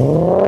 Oh.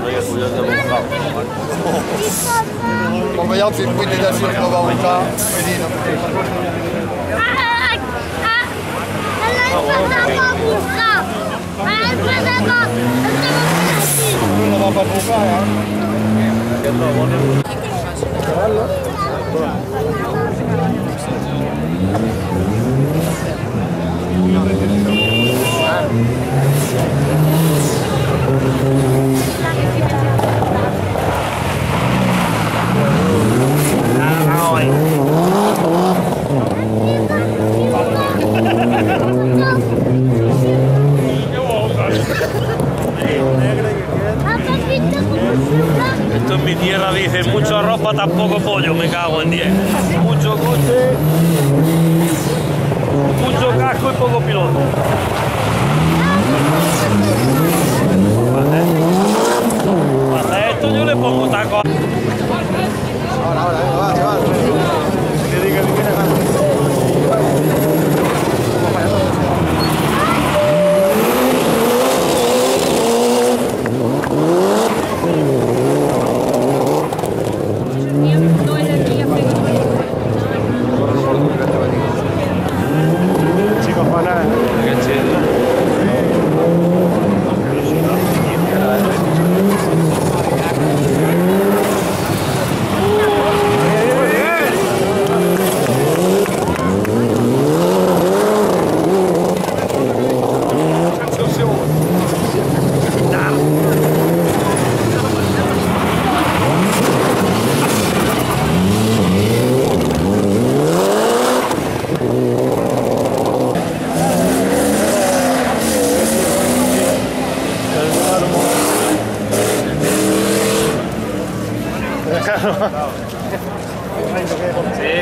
No je tu jdeme buscar. Come gli altri quindi adesso la volontà Medina. Uno va per bucare, eh? En mi tierra dice mucho arroz para tan poco pollo, me cago en 10. Mucho coche, mucho casco y poco piloto. Claro. Sí.